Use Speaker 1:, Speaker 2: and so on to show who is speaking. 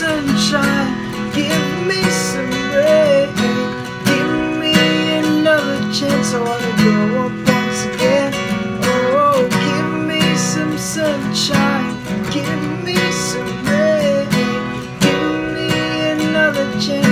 Speaker 1: sunshine, give me some rain. Give me another chance, I wanna grow up once again. Oh, give me some sunshine, give me some rain. Give me another chance.